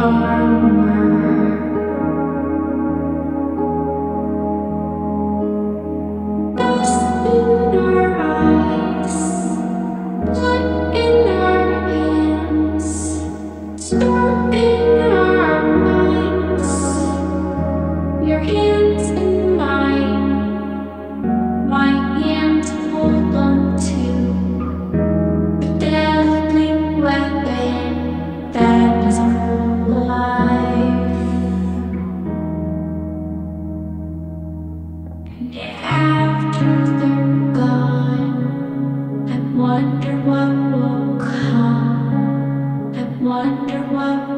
armor. wonder what will come. I wonder what.